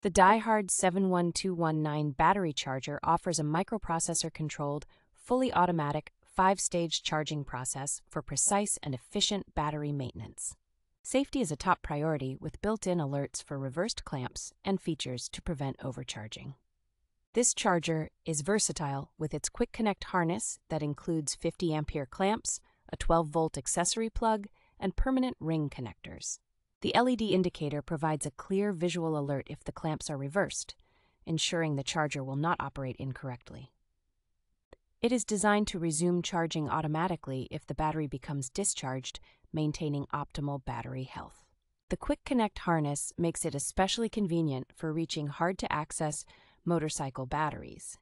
The DieHard 71219 battery charger offers a microprocessor controlled, fully automatic, five stage charging process for precise and efficient battery maintenance. Safety is a top priority with built in alerts for reversed clamps and features to prevent overcharging. This charger is versatile with its quick connect harness that includes 50 ampere clamps, a 12 volt accessory plug, and permanent ring connectors. The LED indicator provides a clear visual alert if the clamps are reversed, ensuring the charger will not operate incorrectly. It is designed to resume charging automatically if the battery becomes discharged, maintaining optimal battery health. The Quick Connect harness makes it especially convenient for reaching hard to access motorcycle batteries.